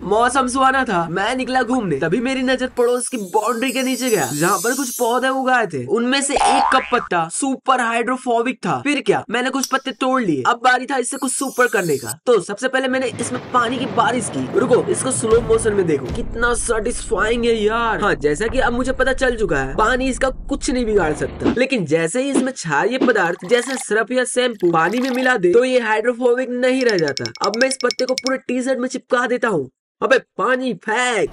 मौसम सुहाना था। मैं निकला घूमने। तभी मेरी नज़र पड़ोस की बाउंड्री के नीचे गया। जहाँ पर कुछ पौधे उगाए थे। उनमें से एक का पत्ता सुपर हाइड्रोफोबिक था। फिर क्या? मैंने कुछ पत्ते तोड़ लिए। अब बारी था इससे कुछ सुपर करने का। तो सबसे पहले मैंने इसमें पानी की बारिश की। रुको, इसको स्लो मोशन में देखो। कितना सेटिस्फाइंग है यार। हाँ जैसा की अब मुझे पता चल चुका है, पानी इसका कुछ नहीं बिगाड़ सकता। लेकिन जैसे ही इसमें क्षारीय पदार्थ, जैसे सरफ या शैम्पू पानी में मिला दे तो ये हाइड्रोफोबिक नहीं रह जाता। अब मैं इस पत्ते को पूरे टी शर्ट में चिपका देता हूँ। अबे पानी फेंक